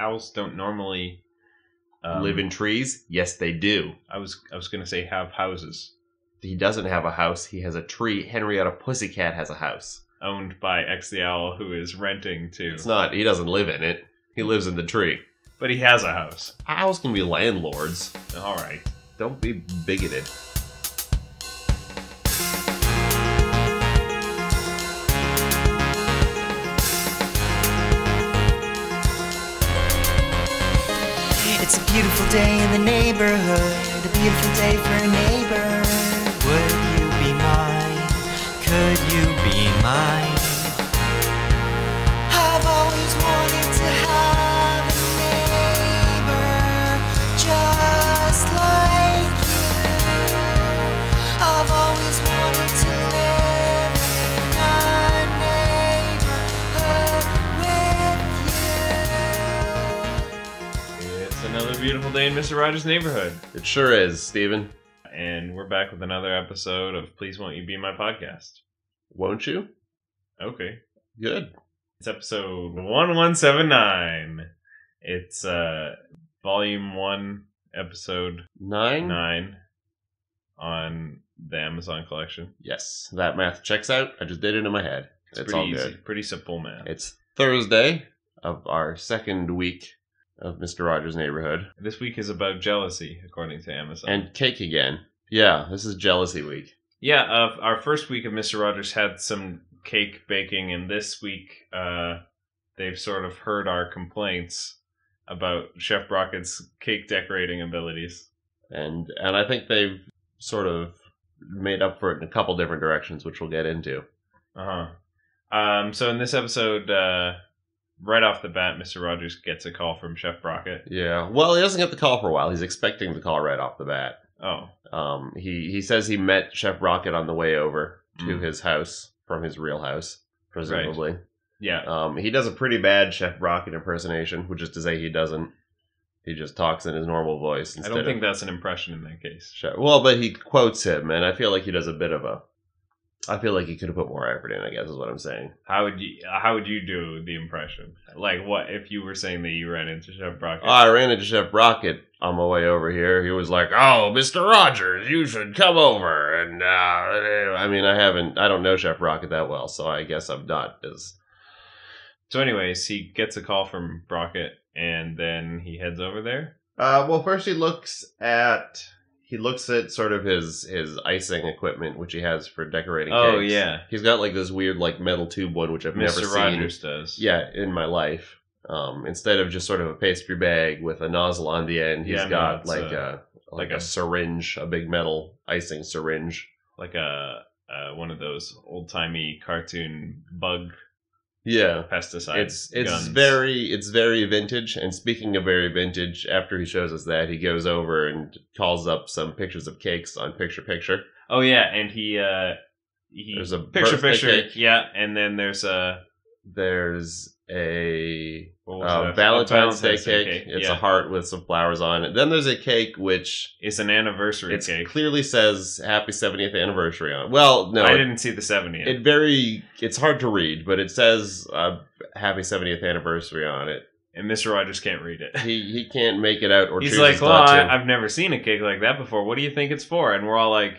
owls don't normally um, Live in trees? Yes, they do. I was I was gonna say have houses He doesn't have a house. He has a tree. Henrietta Pussycat has a house. owned by X the owl, who is renting to. It's not. He doesn't live in it. He lives in the tree. But he has a house. Owls can be landlords. All right. Don't be bigoted. It's a beautiful day in the neighborhood, a beautiful day for a neighbor. Would you be mine? Could you be mine? Another beautiful day in Mr. Rogers' neighborhood. It sure is, Steven. And we're back with another episode of Please Won't You Be My Podcast. Won't you? Okay. Good. It's episode 1179. It's uh volume 1, episode Nine? 9 on the Amazon collection. Yes, that math checks out. I just did it in my head. It's, It's, pretty all easy. good. Pretty simple, man. It's Thursday of our second week of Mr. Rogers' Neighborhood. This week is about jealousy, according to Amazon. And cake again. Yeah, this is Jealousy Week. yeah, uh, our first week of Mr. Rogers had some cake baking, and this week uh, they've sort of heard our complaints about Chef Brockett's cake decorating abilities. And and I think they've sort of made up for it in a couple different directions, which we'll get into. Uh huh. Um, so in this episode, uh, right off the bat, Mr. Rogers gets a call from Chef Brockett. Yeah. Well, he doesn't get the call for a while. He's expecting the call right off the bat. Oh, Um, he he says he met Chef Brockett on the way over to Mm. his house from his real house, presumably. yeah. Um, he does a pretty bad Chef Brockett impersonation, which is to say he doesn't. He just talks in his normal voice. I don't think of that's an impression in that case. Well, but he quotes him, and I feel like he does a bit of a. I feel like he could have put more effort in. I guess is what I'm saying. How would you How would you do the impression? Like, what if you were saying that you ran into Chef Brockett? I ran into Chef Brockett on my way over here. He was like, "Oh, Mister Rogers, you should come over." And uh, I mean, I haven't, I don't know Chef Brockett that well, so I guess I'm not as so, anyways, he gets a call from Brockett, and then he heads over there. Uh, well, first he looks at he looks at sort of his his icing equipment, which he has for decorating. Oh, cakes. yeah. he's got like this weird like metal tube one, which I've never Mr. seen. Rogers does. Yeah, in my life. Um, instead of just sort of a pastry bag with a nozzle on the end, he's Yeah, got it's like a- a like, like a, a- syringe, a big metal icing syringe. like a uh, one of those old timey cartoon bug Yeah, pesticide. it's it's guns. very it's very vintage. And speaking of very vintage, after he shows us that, he goes over and calls up some pictures of cakes on Picture Picture. Oh yeah, and he uh he There's a picture picture. cake. Yeah, and then there's a There's a uh. Valentine's, Day cake. It's yeah. a heart with some flowers on it. Then there's a cake which is an anniversary it cake. clearly says "Happy 70th Anniversary" on. it. Well, no, I it, didn't see the seventy. it very it's hard to read, but it says uh, "Happy 70th Anniversary" on it. and Mr. Rogers can't read it. He he can't make it out, or He's like, "Well. I, I've never seen a cake like that before. What do you think it's for?" And we're all like,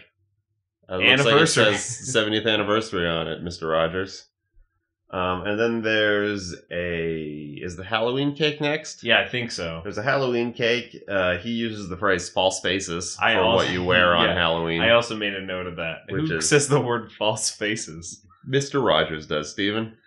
it Anniversary. Like it says 70th anniversary on it, Mr. Rogers. Um, and then there's a is the Halloween cake next? "Yeah, I think so." There's a Halloween cake. Uh, he uses the phrase "false faces" I for also- what you wear on yeah. Halloween. I also made a note of that. Who is- says the word "false faces"? Mr. Rogers does, Stephen.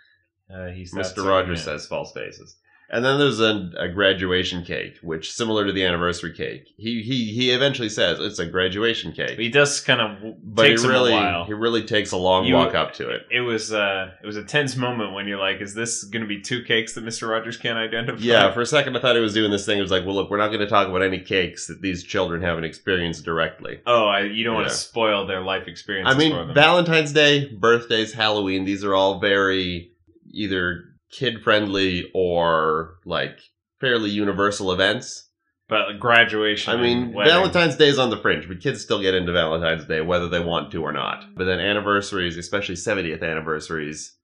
Uh, he's Mr. Rogers says false faces. And then there's a, a graduation cake, which similar to the anniversary cake. He he he eventually says it's a graduation cake, He does kind of but he takes really him a while. he really takes a long You- walk up to it. It was uh, it was a tense moment when you're like, "Is this going to be two cakes that Mr. Rogers can't identify?" Yeah, for a second I thought he was doing this thing. It was like, well, look, we're not going to talk about any cakes that these children haven't experienced directly. Oh, I, you don't want Yeah. to spoil their life experience. I for mean, them. Valentine's Day, birthdays, Halloween, these are all very either kid friendly or like fairly universal events. but graduation. I mean, wedding. Valentine's Day is on the fringe, but kids still get into Valentine's Day whether they want to or not. But then anniversaries, especially 70th anniversaries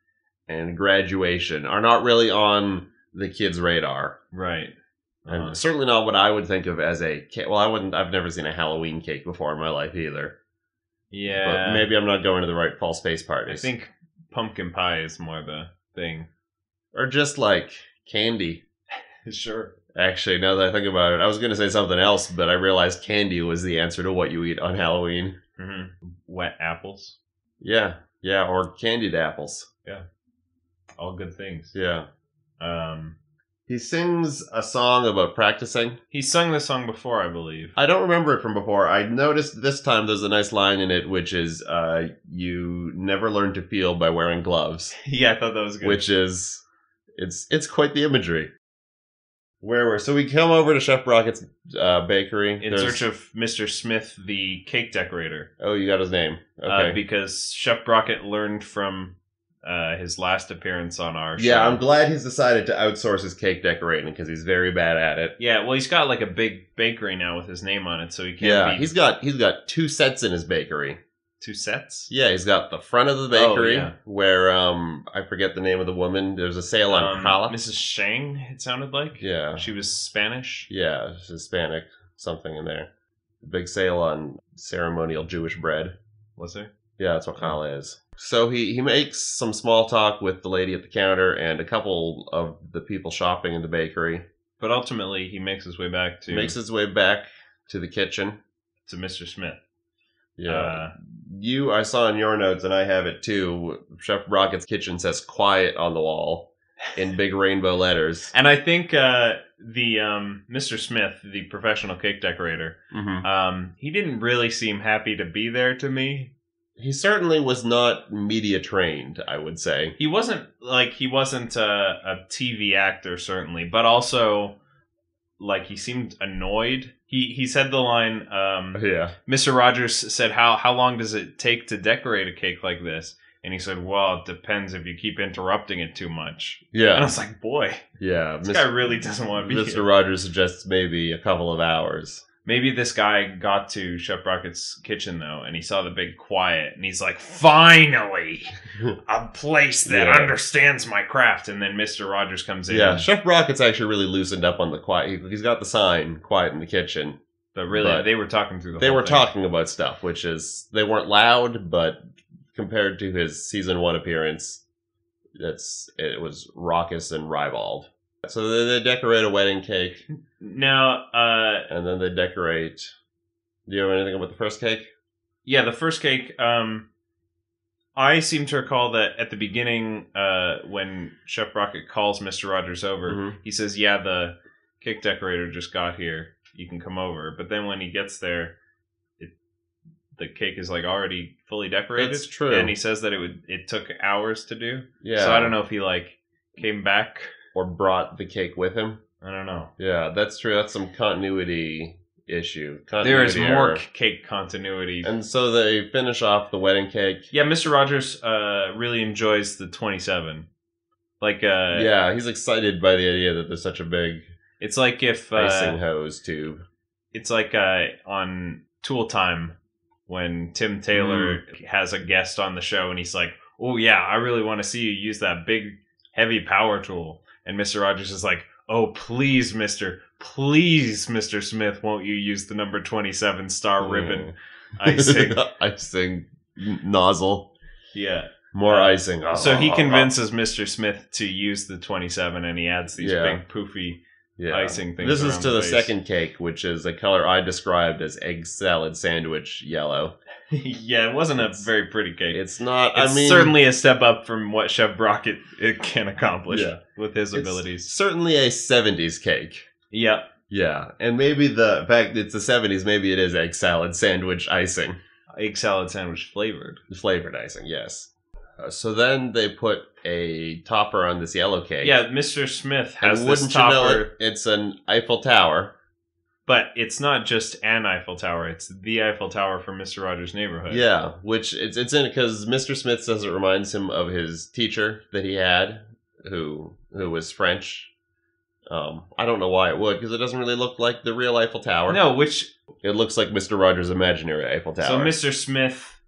and graduation, are not really on the kid's radar. Right. And Uh, certainly not what I would think of as a cake. Well, I wouldn't. I've never seen a Halloween cake before in my life either. yeah. But maybe I'm not going to the right fall space parties. I think pumpkin pie is more the thing. Or just like candy. Sure. Actually, now that I think about it, I was going to say something else, but I realized candy was the answer to what you eat on Halloween. hmm Wet apples. Yeah, yeah, or candied apples. Yeah, all good things. Yeah. Um, He sings a song about practicing. he sung this song before, I believe. I don't remember it from before. I noticed this time there's a nice line in it, which is, uh, "You never learn to feel by wearing gloves," yeah, I thought that was good. which is, it's it's quite the imagery. Where we're so we come over to Chef Brockett's uh, bakery in There's- search of Mr. Smith, the cake decorator, Oh, you got his name. Okay. uh, because Chef Brockett learned from uh, his last appearance on our show. yeah, I'm glad he's decided to outsource his cake decorating because he's very bad at it. Yeah, well, he's got like a big bakery now with his name on it, so he can't Yeah, be he's got he's got two sets in his bakery. Two sets. Yeah, he's got the front of the Oh, bakery yeah. where um I forget the name of the woman. There's a sale on Um. Mrs. Shang, it sounded like. Yeah, She was Spanish. yeah, Hispanic something in there. Big sale on ceremonial Jewish bread. Was there? Yeah, that's what challah is. So he he makes some small talk with the lady at the counter and a couple of the people shopping in the bakery. But ultimately, he makes his way back to Makes his way back to the kitchen. to Mr. Smith. Yeah. Uh, you I saw in your notes and I have it too. Chef Brockett's kitchen says quiet on the wall in big rainbow letters. and I think uh, the um, Mr. Smith, the professional cake decorator, Mm-hmm. um, he didn't really seem happy to be there to me. He certainly was not media trained, I would say. He wasn't like he wasn't a, a TV actor certainly, but also like he seemed annoyed. He he said the line, um, Yeah. Mr. Rogers said, "How how long does it take to decorate a cake like this?" And he said, "Well, it depends if you keep interrupting it too much." Yeah. And I was like, "Boy, Yeah. this guy really doesn't want to be Mr. here." Rogers suggests maybe a couple of hours. Maybe this guy got to Chef Brockett's kitchen though, and he saw the big quiet, and he's like, "Finally, a place that Yeah. understands my craft." And then Mr. Rogers comes in, Yeah. Chef Brockett's actually really loosened up on the quiet. he- He's got the sign, quiet in the kitchen. but really, But they were talking through the. They were thing. talking about stuff, which is, they weren't loud, but compared to his season one appearance, it's it was raucous and ribald. So they, they decorate a wedding cake, Now, uh, and then they decorate. Do you have anything about the first cake? yeah, the first cake. Um, I seem to recall that at the beginning, uh, when Chef Brockett calls Mr. Rogers over, Mhm. he says, "Yeah, the cake decorator just got here. You can come over." But then when he gets there, it the cake is like already fully decorated. That's true. And he says that it would it took hours to do. Yeah. So I don't know if he like came back. Or brought the cake with him. I don't know. Yeah, that's true. That's some continuity issue. There is more error. cake continuity. And so they finish off the wedding cake. yeah, Mr. Rogers uh, really enjoys the 27. Like, uh, yeah, he's excited by the idea that there's such a big it's like if icing uh, hose tube. it's like uh, on Tool Time when Tim Taylor Mm. has a guest on the show and he's like, "Oh yeah, I really want to see you use that big, heavy power tool." And Mr. Rogers is like, "Oh please, Mister, please, Mister Smith, won't you use the number 27 star ribbon mm. icing?" icing nozzle. yeah. More Uh, icing. Ah, so he ah, ah, convinces Mr. Smith to use the 27 and he adds these Yeah. big poofy yeah. icing things. This is to the face. second cake, which is a color I described as egg salad sandwich yellow. yeah, it wasn't a very pretty cake. It's not. It's I mean, certainly a step up from what Chef Brockett it can accomplish Yeah. with his it's abilities. Certainly a '70s cake. Yeah. Yeah, and maybe the fact it's the '70s. Maybe it is egg salad sandwich icing, Egg salad sandwich flavored. flavored icing. Yes. Uh, so then they put a topper on this yellow cake. Yeah, Mr. Smith and has this wouldn't you know topper, it? It's an Eiffel Tower. But it's not just an Eiffel Tower, it's the Eiffel Tower from Mr. Rogers' neighborhood. Yeah, which it's it's in because Mr. Smith says it reminds him of his teacher that he had, who who was French. Um, I don't know why it would because it doesn't really look like the real Eiffel Tower. No, which it looks like Mr. Rogers' imaginary Eiffel Tower. so Mr. Smith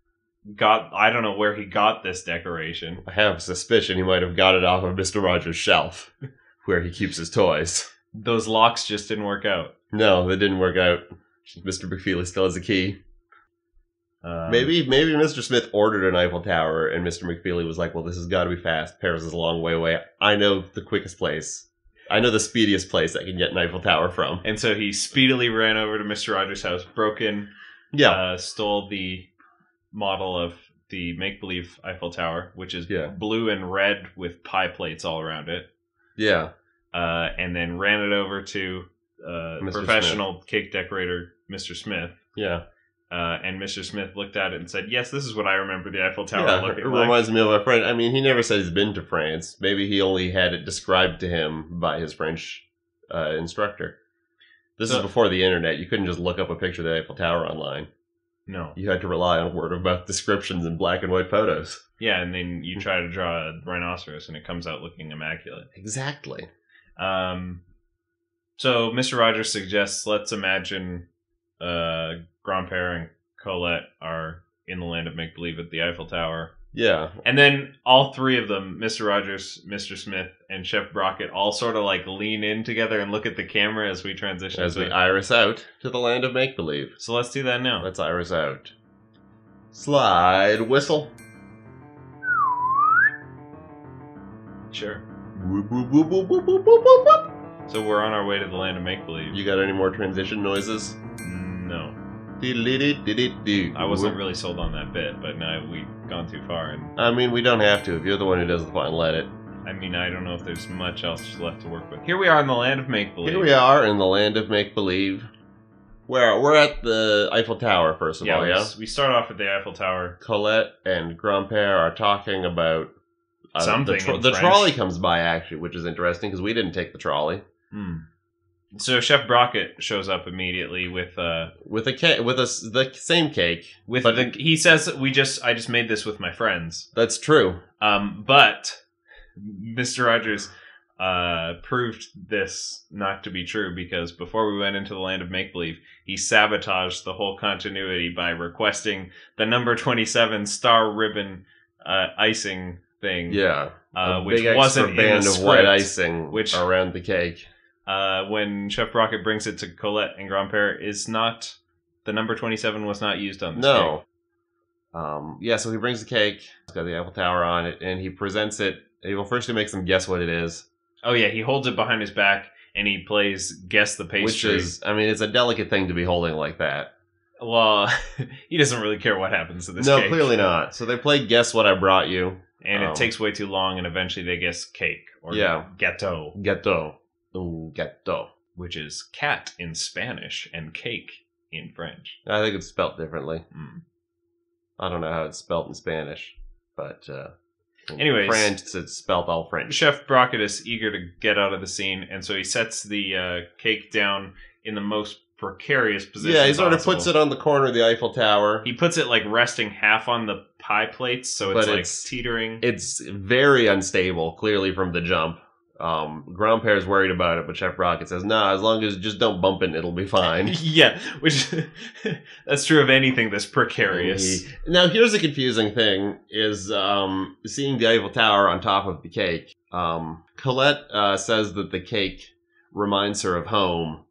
got I don't know where he got this decoration. I have a suspicion he might have got it off of Mr. Rogers' shelf. where he keeps his toys. Those locks just didn't work out. No, they didn't work out. Mr. McFeely still has a key. Um, maybe maybe Mr. Smith ordered an Eiffel Tower and Mr. McFeely was like, "Well, this has got to be fast. Paris is a long way away. I know the quickest place. I know the speediest place I can get an Eiffel Tower from." And so he speedily ran over to Mr. Rogers' house, broke in, Yeah, uh, stole the model of the make believe Eiffel Tower, which is Yeah. blue and red with pie plates all around it, yeah, uh, and then ran it over to uh, professional cake decorator Mr. Smith. yeah. Uh, and Mr. Smith looked at it and said, "Yes, this is what I remember the Eiffel Tower yeah, it looking like." reminds me of a friend. I mean, he never said he's been to France. Maybe he only had it described to him by his French uh, instructor. This So- is before the internet. You couldn't just look up a picture of the Eiffel Tower online. No, You had to rely on word of mouth descriptions and black and white photos. yeah, and then you try to draw a rhinoceros, and it comes out looking immaculate. Exactly. Um, so Mr. Rogers suggests let's imagine uh, Grandpere and Colette are in the land of make believe at the Eiffel Tower, Yeah. and then all three of them, Mr. Rogers, Mr. Smith, and Chef Brockett, all sort of like lean in together and look at the camera as we transition. As we iris out to the land of make believe. so let's do that now. Let's iris out. Slide whistle. Sure. So we're on our way to the land of make believe. You got any more transition noises? No. I wasn't really sold on that bit, but now we've gone too far. And I mean, we don't have to. If you're the one who does the final let it. I mean, I don't know if there's much else left to work with. Here we are in the land of make believe. Here we are in the land of make believe. Where we're at the Eiffel Tower, first of yeah, all. yes. yeah, we start off at the Eiffel Tower. Colette and Grandpere are talking about uh, Something The, tro- the trolley comes by actually, which is interesting because we didn't take the trolley Hmm. So Chef Brockett shows up immediately with uh with a cake with a the same cake. with But- the he says we just I just made this with my friends. That's true. Um, but Mr. Rogers uh proved this not to be true because before we went into the land of make believe, he sabotaged the whole continuity by requesting the number twenty seven star ribbon uh, icing thing. Yeah, uh, a which big wasn't band of white icing which- around the cake. uh, when Chef Brockett brings it to Colette and Grandpere is not the number twenty seven was not used on this No. Um, yeah, so he brings the cake. It's got the Eiffel Tower on it, and he presents it. Well, first he makes them guess what it is, Oh yeah, he holds it behind his back and he plays guess the pastry. which is, I mean, it's a delicate thing to be holding like that. well, he doesn't really care what happens to this. no, cake. clearly not. So they play guess what I brought you. And Um, it takes way too long, and eventually they guess cake or Yeah. ghetto, Gâteau. Ooh, gâteau. which is cat in Spanish and cake in French. I think it's spelt differently. Mm. I don't know how it's spelt in Spanish, but uh, in Anyways. French it's spelt all French. Chef Brockett is eager to get out of the scene, and so he sets the uh, cake down in the most precarious position. Yeah, he sort of possible. puts it on the corner of the Eiffel Tower. He puts it like resting half on the pie plates, so it's But like it's- teetering. It's very unstable, clearly from the jump. Um, Grandpere's worried about it, but Chef Brockett says, "Nah, as long as just don't bump it, it'll be fine." yeah, which that's true of anything that's precarious. He- now, here's a confusing thing: is um, seeing the Eiffel Tower on top of the cake. Um, Colette uh, says that the cake reminds her of home.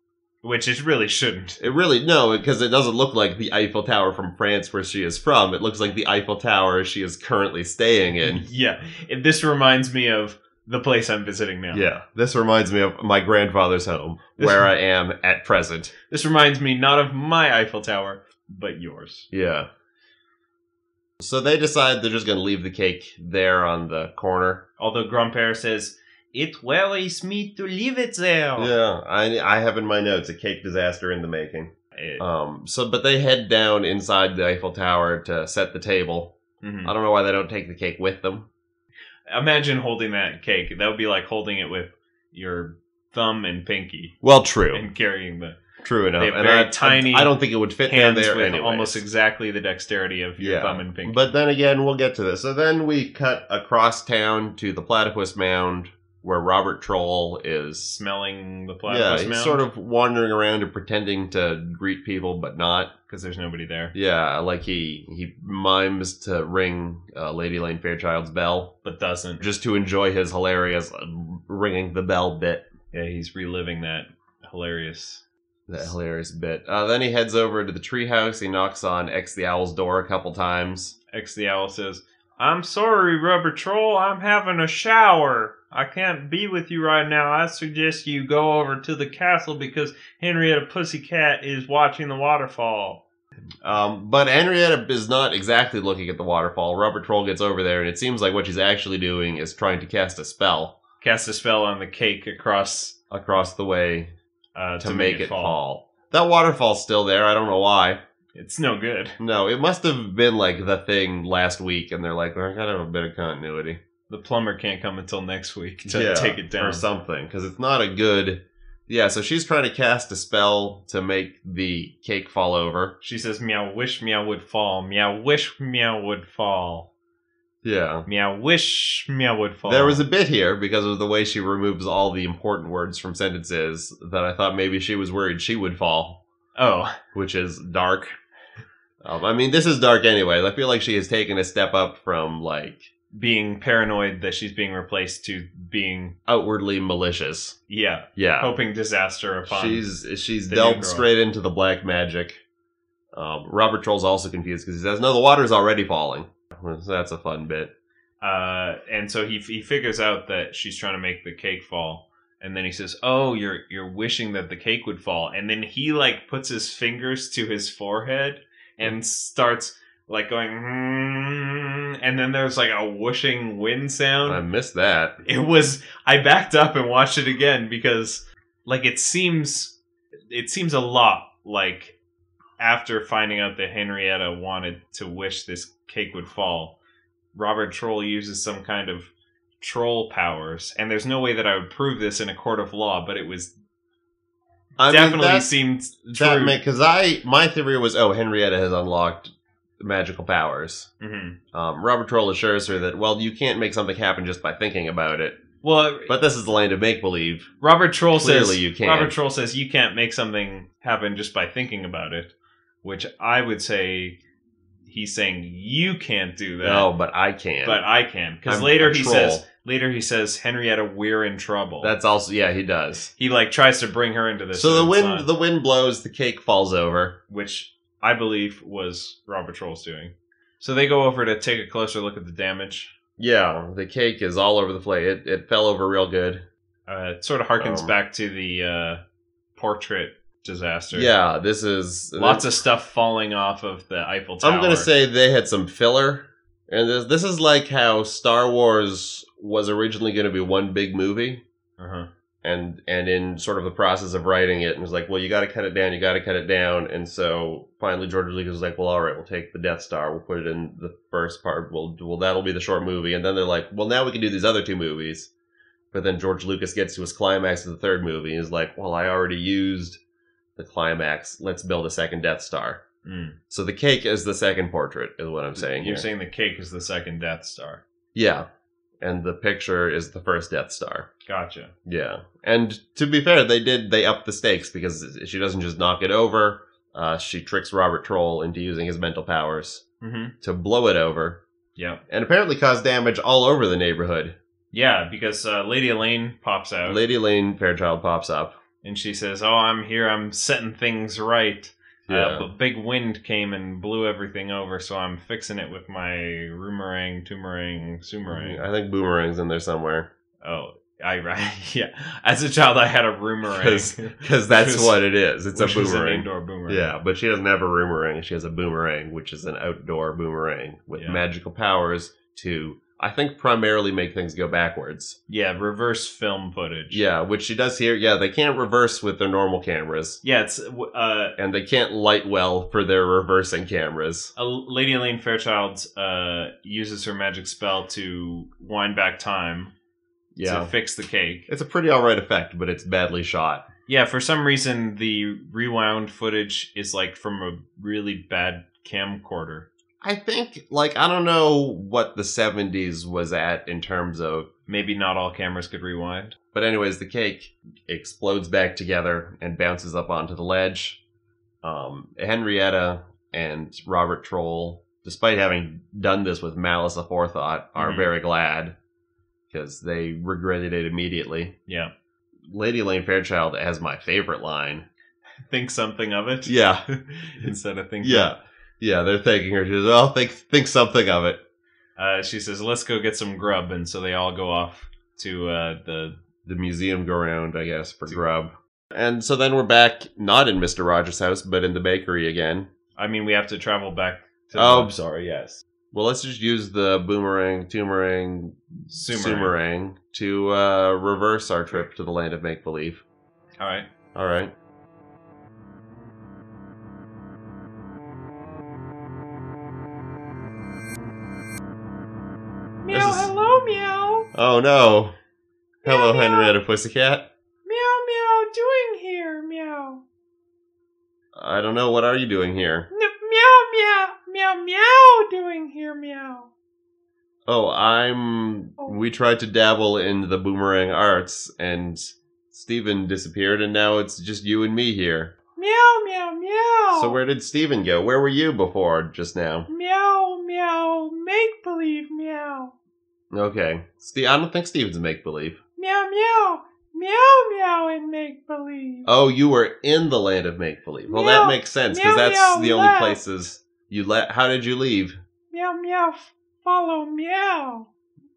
Which it really shouldn't. It really no, because it doesn't look like the Eiffel Tower from France where she is from. It looks like the Eiffel Tower she is currently staying in. Yeah, it, this reminds me of the place I'm visiting now. Yeah, this reminds me of my grandfather's home, where I am at present. This reminds me not of my Eiffel Tower, but yours. Yeah. So they decide they're just going to leave the cake there on the corner. Although Grandpere says, It worries me to leave it there. Yeah, I I have in my notes a cake disaster in the making. It- Um, so but they head down inside the Eiffel Tower to set the table. mhm. I don't know why they don't take the cake with them. Imagine holding that cake. That would be like holding it with your thumb and pinky Well, true, and carrying the true enough. And I, tiny I, I don't think it would fit down there with anyways. almost exactly the dexterity of your Yeah. thumb and pinky. But then again, we'll get to this. So then we cut across town to the Platypus Mound, where Robert Troll is. Smelling the plasma Yeah, he's sort of wandering around and pretending to greet people, but not. because there's nobody there, Yeah, like he he mimes to ring uh, Lady Elaine Fairchilde's bell but doesn't. just to enjoy his hilarious uh, ringing the bell bit. Yeah, he's reliving that hilarious. That hilarious bit. Uh, then he heads over to the treehouse. He knocks on X the Owl's door a couple times. X the owl says, "I'm sorry, Robert Troll. I'm having a shower. I can't be with you right now. I suggest you go over to the castle because Henrietta Pussycat is watching the waterfall." Um, but Henrietta is not exactly looking at the waterfall. Robert Troll gets over there, and it seems like what she's actually doing is trying to cast a spell Cast a spell on the cake across across the way uh, to, make, it fall. That waterfall's still there. I don't know why. It's no good. No, it must have been like the thing last week, and they're like, we're gonna have a bit of continuity. The plumber can't come until next week to take it down. or something because it's not a good. Yeah, so she's trying to cast a spell to make the cake fall over. She says, "Meow, wish meow would fall. Meow, wish meow would fall. Yeah. Meow, wish meow would fall." There was a bit here because of the way she removes all the important words from sentences that I thought maybe she was worried she would fall, oh, which is dark. Um, I mean, this is dark anyway. I feel like she has taken a step up from like being paranoid that she's being replaced to being outwardly malicious. yeah, Yeah, hoping disaster upon. she's she's delved straight into the black magic. Um, Robert Troll's also confused because he says, "No, the water's already falling." That's a fun bit. uh, and so he he figures out that she's trying to make the cake fall, and then he says, "Oh, you're you're wishing that the cake would fall," and then he like puts his fingers to his forehead and starts like going, "Hmm," and then there's like a whooshing wind sound. I missed that. it was I backed up and watched it again because like it seems it seems a lot like after finding out that Henrietta wanted to wish this cake would fall, Robert Troll uses some kind of troll powers, and there's no way that I would prove this in a court of law, but it was I definitely mean, that, seemed that true. because I my theory was, oh, Henrietta has unlocked magical powers. Mhm. Um, Robert Troll assures her that, well, you can't make something happen just by thinking about it. Well, But this is the land of make believe. Robert Troll Clearly says you can. Robert Troll says you can't make something happen just by thinking about it, which I would say he's saying you can't do that. No, but I can. but I can because later he troll. says later he says Henrietta we're in trouble. That's also yeah, he does. he like tries to bring her into this. So the wind the wind blows, the cake falls over. which I believe was Robert Troll's doing. So they go over to take a closer look at the damage. Yeah, the cake is all over the place. It, it fell over real good. Uh, it sort of harkens Um, back to the uh, portrait disaster. Yeah, this is lots of stuff falling off of the Eiffel Tower. I'm gonna say they had some filler, and this this is like how Star Wars was originally going to be one big movie, Uh-huh. And and in sort of the process of writing it, and was like, well, you got to cut it down, you got to cut it down, and so finally George Lucas was like, well, all right, we'll take the Death Star, we'll put it in the first part, we'll well that'll be the short movie, and then they're like, well, now we can do these other two movies, but then George Lucas gets to his climax of the third movie, and is like, well, I already used the climax, let's build a second Death Star. Mm. So the cake is the second portrait, is what I'm saying. You're here. saying the cake is the second Death Star. Yeah. And the picture is the first Death Star. Gotcha. Yeah. And to be fair, they did, they up the stakes because she doesn't just knock it over. Uh, she tricks Robert Troll into using his mental powers Mm-hmm. to blow it over Yeah. and apparently cause damage all over the neighborhood. Yeah, because uh, Lady Elaine pops out Lady Elaine Fairchilde pops up. and she says, "Oh, I'm here. I'm setting things right." Yeah. Uh, but big wind came and blew everything over, so I'm fixing it with my roomerang, toomerang, sumerang. I think Boomerang's in there somewhere. Oh, I right. Yeah. As a child, I had a roomerang. Because that's what it is. It's a which is an boomerang. indoor boomerang. Yeah, but she doesn't have a boomerang. She has a boomerang, which is an outdoor boomerang with Yeah. magical powers to, I think, primarily make things go backwards. Yeah. Reverse film footage. Yeah, which she does here. Yeah, they can't reverse with their normal cameras, Yeah. It's uh, and they can't light well for their reversing cameras. Lady Elaine Fairchilde uh, uses her magic spell to wind back time Yeah, to fix the cake. it's a pretty alright effect, but it's badly shot. Yeah, for some reason the rewound footage is like from a really bad camcorder. I think, like, I don't know what the 70s was at in terms of maybe not all cameras could rewind. But anyways, the cake explodes back together and bounces up onto the ledge. Um, Henrietta and Robert Troll, despite having done this with malice aforethought, are Mhm. very glad because they regretted it immediately. Yeah. Lady Elaine Fairchilde has my favorite line. Think something of it. Yeah, Instead of thinking. yeah, yeah. They're thanking her. She says, "Oh, think think something of it." Uh, she says, "Let's go get some grub," and so they all go off to uh, the. The museum go around, I guess, for grub. And so then we're back, not in Mister Rogers' house, but in the bakery again. I mean, we have to travel back. to Oh, the I'm sorry. Yes. Well, let's just use the boomerang, toomerang, Sumerang. sumerang to uh, reverse our trip to the land of make believe. All right. All right. Hello, meow. Oh no! Hello, Meow, meow. Henrietta Pussycat. Meow, meow, doing here, meow. I don't know what are you doing here. N- meow, meow, meow, meow, doing here, meow. Oh, I'm. Oh. We tried to dabble in the boomerang arts, and Steven disappeared, and now it's just you and me here. Meow, meow, meow. So where did Steven go? Where were you before just now? Meow, meow, make believe, meow. Okay. Ste- I don't think Steven's make believe. Meow, meow, meow, meow, and make believe. Oh, you were in the land of make believe. Well, Meow, that makes sense because that's meow, the only left. places you let. How did you leave? Meow, meow, follow, meow.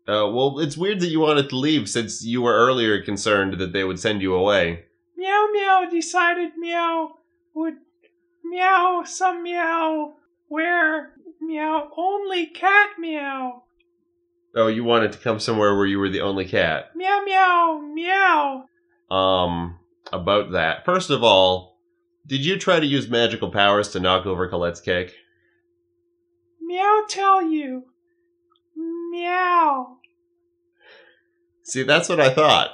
Uh, well, it's weird that you wanted to leave since you were earlier concerned that they would send you away. Meow, meow, decided meow would meow some meow where meow only cat meow. Oh, you wanted to come somewhere where you were the only cat. Meow, meow, meow. Um, about that. First of all, did you try to use magical powers to knock over Colette's cake? Meow tell you. Meow. See, that's what I thought.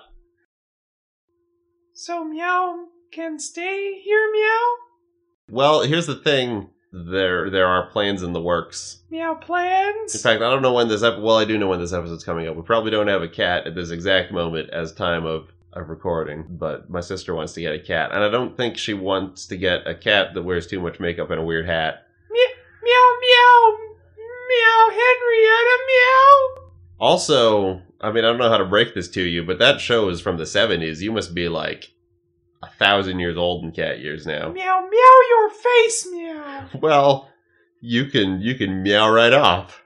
So meow can stay here, meow? Well, here's the thing. There, there are plans in the works. Meow plans? In fact, I don't know when this ep- well, I do know when this episode's coming up. We probably don't have a cat at this exact moment as time of, of recording, but my sister wants to get a cat. And I don't think she wants to get a cat that wears too much makeup and a weird hat. meow, meow, meow, Henrietta, meow. Also, I mean, I don't know how to break this to you, but that show is from the 70s. You must be like a thousand years old in cat years now. Meow, meow your face, meow. Well, you can you can meow right off.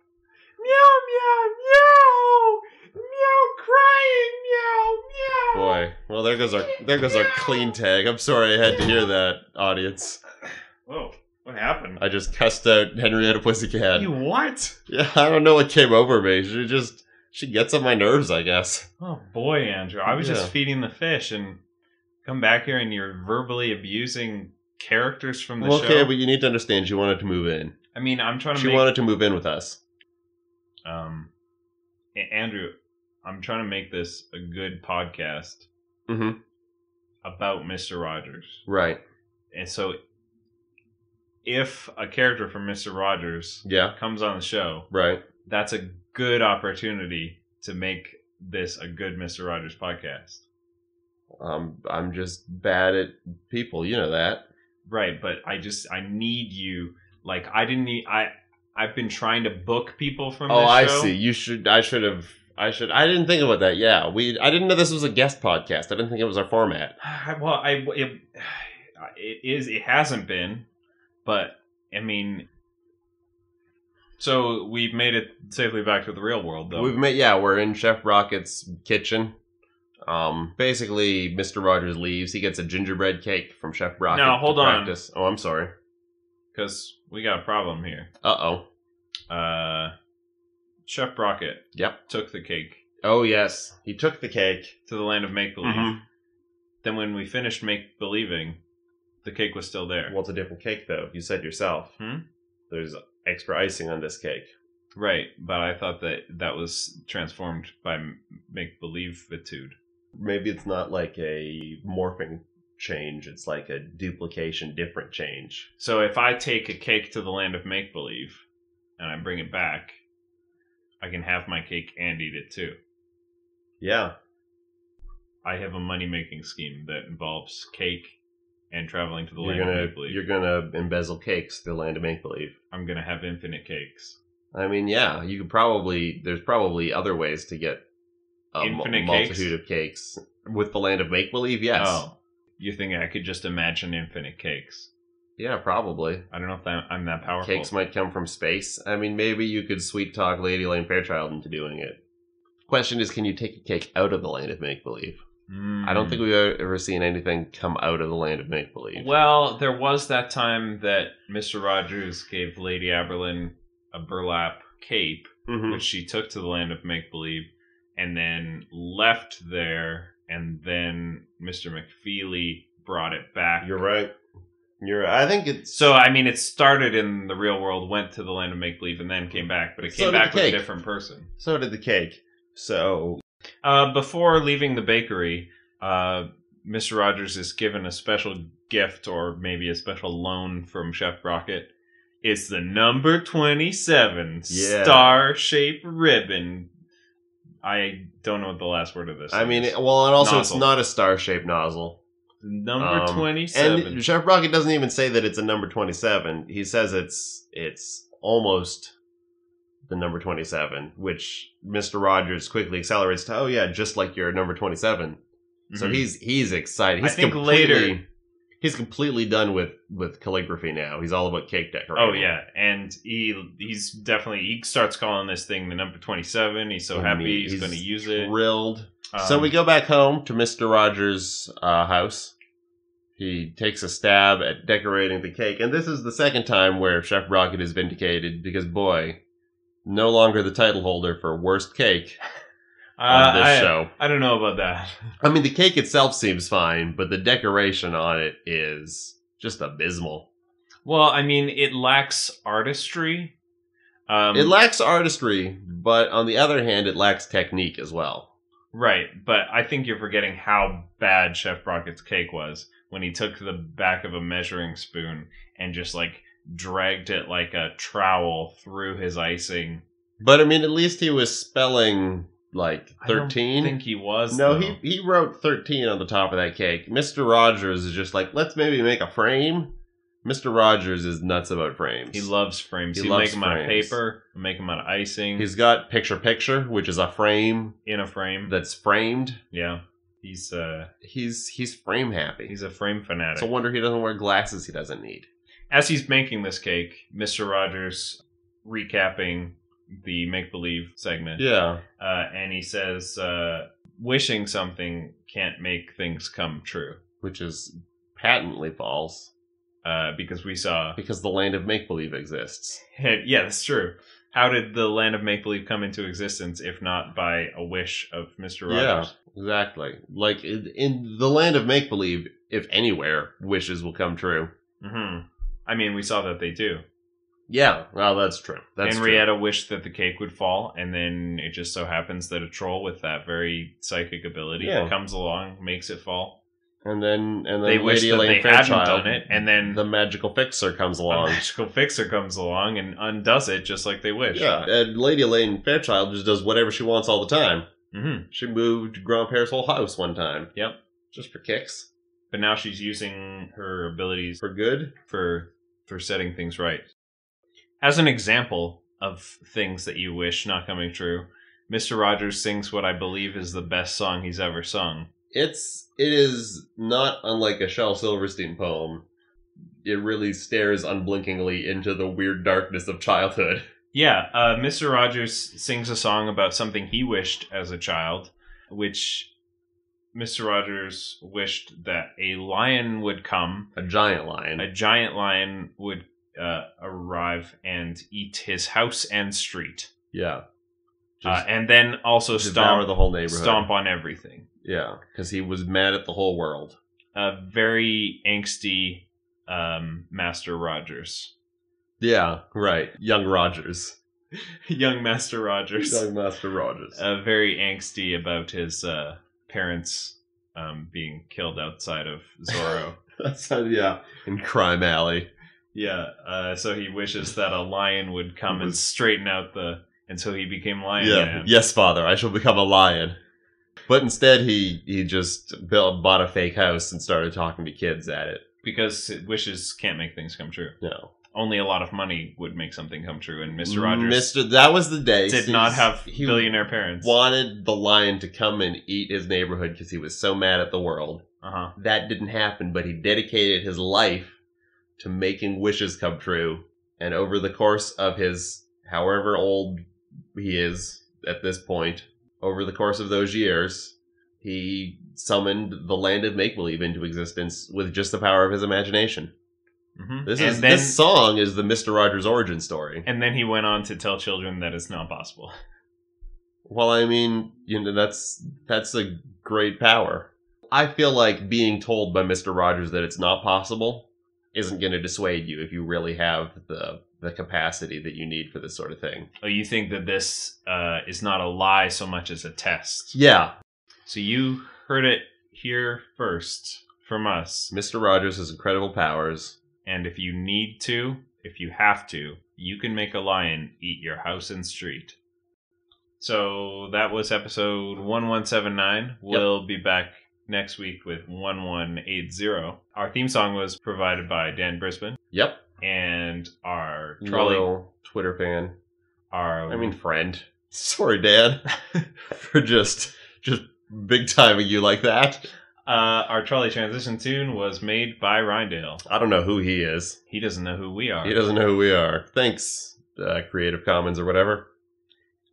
Meow, meow, meow. Meow crying, meow, meow. Boy, well there goes our there goes our clean tag. I'm sorry I had to hear that, audience. Whoa. What happened? I just cussed out Henrietta Pussycat. you what? Yeah, I don't know what came over me. She just she gets on my nerves, I guess. Oh boy, Andrew. I was Yeah. just feeding the fish and come back here and you're verbally abusing characters from the Well, show. okay, but you need to understand she wanted to move in. I mean, I'm trying to She make wanted to move in with us. um Andrew, I'm trying to make this a good podcast Mm-hmm. about Mr. Rogers. Right. And so if a character from Mr. Rogers Yeah. comes on the show, Right. that's a good opportunity to make this a good Mr. Rogers podcast. Um, I'm just bad at people. You know that. Right, but I just I need you like I didn't need I I've been trying to book people from Oh, I show. see. You should. I should have. I should. I didn't think about that. Yeah, we. I didn't know this was a guest podcast. I didn't think it was our format. Well, I it, it is it hasn't been, but I mean so we've made it safely back to the real world though. We've made. Yeah, we're in Chef Brockett's kitchen. Um, basically, Mr. Rogers leaves. He gets a gingerbread cake from Chef Brockett. Now, to hold on. practice. Oh, I'm sorry. Cuz we got a problem here. Uh oh. Uh Chef Brockett Yep. took the cake Oh yes, he took the cake. to the land of make believe. Mhm. Then when we finished make believing, the cake was still there. Well, it's a different cake though. You said yourself. Hmm? There's extra icing on this cake. Right, but I thought that that was transformed by make believe etude. Maybe it's not like a morphing change. It's like a duplication, different change. So if I take a cake to the land of make believe and I bring it back, I can have my cake and eat it too. Yeah. I have a money making scheme that involves cake and traveling to the You're land gonna of make believe. you're gonna embezzle cakes to the land of make believe. I'm gonna have infinite cakes. I mean, yeah, you could probably there's probably other ways to get a Infinite multitude of cakes with the land of make believe. Yes. Oh, you think I could just imagine infinite cakes? Yeah, probably. I don't know if that, I'm that powerful. Cakes might come from space. I mean, maybe you could sweet talk Lady Elaine Fairchilde into doing it. Question is, can you take a cake out of the land of make believe? I don't think we've ever seen anything come out of the land of make believe. Well, there was that time that Mr. Rogers gave Lady Aberlin a burlap cape, Mhm. which she took to the land of make believe, and then left there, and then Mr. McFeely brought it back. You're right. You're. I think it's So I mean, it started in the real world, went to the land of make believe, and then came back. But it So came did back the with a cake. different person. so did the cake. So Uh, before leaving the bakery, uh, Mr. Rogers is given a special gift or maybe a special loan from Chef Brockett. It's the number 27 Yeah. star shaped ribbon. I don't know what the last word of this I mean, well, and also Nozzle. it's not a star-shaped nozzle. number Um, 27. And Chef Brockett doesn't even say that it's a number twenty-seven. He says it's it's almost the number twenty-seven, which Mister Rogers quickly accelerates to. Oh yeah, just like your number twenty-seven. So Mhm. he's he's excited. I He's think completely, later- he's completely done with with calligraphy now. He's all about cake decorating. Oh yeah, and he he's definitely he starts calling this thing the number twenty seven. He's so I happy mean, he's, he's going to use it. Thrilled. so Um, we go back home to Mister Rogers' uh, house. He takes a stab at decorating the cake, and this is the second time where Chef Brockett is vindicated because boy, no longer the title holder for worst cake on uh, this I, show. I don't know about that. I mean, the cake itself seems fine, but the decoration on it is just abysmal. Well, I mean, it lacks artistry. Um, it lacks artistry, but on the other hand, it lacks technique as well. right, but I think you're forgetting how bad Chef Brockett's cake was when he took the back of a measuring spoon and just like dragged it like a trowel through his icing. But I mean, at least he was spelling like thirteen. I think he was. No, though. he he wrote thirteen on the top of that cake. Mister Rogers is just like, let's maybe make a frame. Mister Rogers is nuts about frames. He loves frames. He He loves make them out of paper, make them out of icing He's got picture picture, which is a frame in a frame. that's framed. yeah, he's uh He's he's frame happy. he's a frame fanatic. It's a wonder he doesn't wear glasses he doesn't need. As he's making this cake, Mister Rogers recapping the make believe segment, Yeah. uh, and he says, uh, "Wishing something can't make things come true." Which is patently false Uh, because we saw, because the land of make believe exists. yeah, that's true. How did the land of make believe come into existence if not by a wish of Mister Rogers? Yeah, exactly. Like in, in the land of make believe, if anywhere, wishes will come true. hmm I mean, we saw that they do. Yeah, well, that's true. That's true. Henrietta wished that the cake would fall, and then it just so happens that a troll with that very psychic ability Yeah. comes along, makes it fall. And then and then They wish Lady that Elaine they hadn't Fairchilde, done it, and then the magical fixer comes along. magical fixer comes along and undoes it just like they wish. Yeah, and Lady Elaine Fairchilde just does whatever she wants all the time. hmm She moved Grandpa's whole house one time. Yep. Just for kicks. But now she's using her abilities For good. for for setting things right. As an example of things that you wish not coming true, Mr. Rogers sings what I believe is the best song he's ever sung. It's it is not unlike a Shel Silverstein poem. It really stares unblinkingly into the weird darkness of childhood. Yeah, uh, Mr. Rogers sings a song about something he wished as a child, which Mr. Rogers wished that a lion would come, A giant lion. a giant lion would uh, arrive and eat his house and street, yeah. uh, and then also stomp, the whole neighborhood. stomp on everything. Yeah, because he was mad at the whole world. A very angsty um, Master Rogers, Yeah, right. Young Rogers. young Master Rogers. Young Master Rogers. uh, very angsty about his uh, parents um, being killed outside of Zorro. That's yeah. In Crime Alley. Yeah, uh, so he wishes that a lion would come and straighten out the, and so he became Lion Yeah. Man. Yes, father. I shall become a lion. But instead, he he just built bought a fake house and started talking to kids at it. because wishes can't make things come true. No, Only a lot of money would make something come true, and Mister Rogers Mister, that was the day. did not have he billionaire parents. Wanted the lion to come and eat his neighborhood because he was so mad at the world. Uh huh. That didn't happen, but he dedicated his life to making wishes come true. And over the course of his, however old he is at this point, over the course of those years, he summoned the land of make believe into existence with just the power of his imagination. hmm This and is then, this song is the Mister Rogers origin story. and then he went on to tell children that it's not possible. Well, I mean, you know, that's that's a great power. I feel like being told by Mister Rogers that it's not possible isn't going to dissuade you if you really have the the capacity that you need for this sort of thing. Oh, you think that this uh, is not a lie so much as a test? Yeah, So you heard it here first from us. Mister Rogers has incredible powers. And if you need to, if you have to, you can make a lion eat your house and street. So that was episode 1179. We'll be back next week with 1180. Our theme song was provided by Dan Brisbane Yep, and our trolley loyal Twitter fan. our I mean, friend. Sorry, Dad, for just just big timing you like that. uh, our trolley transition tune was made by Rindale. I don't know who he is. He doesn't know who we are. He doesn't know who we are. Thanks, uh, Creative Commons or whatever.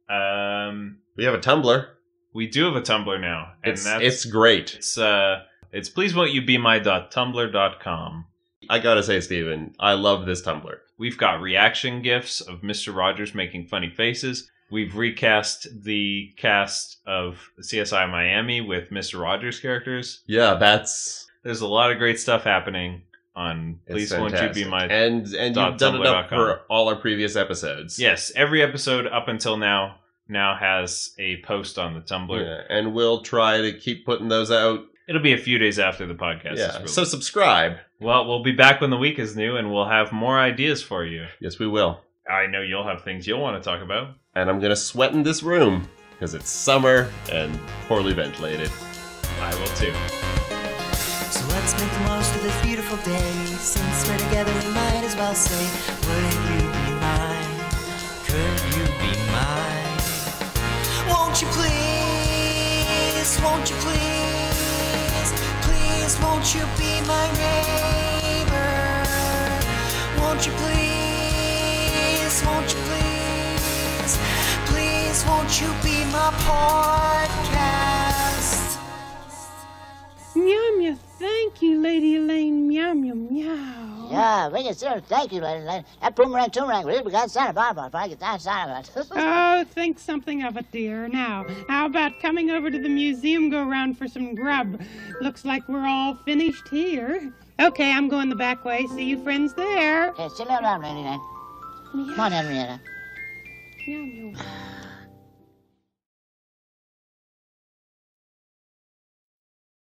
Um, We have a Tumblr. We do have a Tumblr now, and It's that's it's great. It's uh it's please won't you be my tumblr.com. I gotta say, Steven, I love this Tumblr. We've got reaction gifs of Mr. Rogers making funny faces. We've recast the cast of CSI Miami with Mr. Rogers characters. Yeah, that's There's a lot of great stuff happening on it's Please Won't You Be. My and and you've done it up for all our previous episodes. Yes, every episode up until now now has a post on the Tumblr. Yeah, and we'll try to keep putting those out. It'll be a few days after the podcast is yeah, released. so subscribe. well, we'll be back when the week is new and we'll have more ideas for you. Yes, we will. I know you'll have things you'll want to talk about. And I'm gonna sweat in this room because it's summer and poorly ventilated. I will too. So let's make the most of this beautiful day. Since we're together, we might as well say, Would you be mine? Could you be mine? Won't you please? Won't you please? Please, won't you be my neighbor? Won't you please? Won't you please? Please, won't you be my podcast? Meow meow. Thank you, Lady Elaine. Meow meow meow. Yeah, we can sir, thank you, lady. lady. That boomerang, toomerang, really, we got Santa Barbara. If I get that Santa Oh, think something of it, dear. Now, how about coming over to the museum, go around for some grub? Looks like we're all finished here. Okay, I'm going the back way. See you friends there. Okay, sit down, lady. Then. Come on, Henrietta. Meow meow.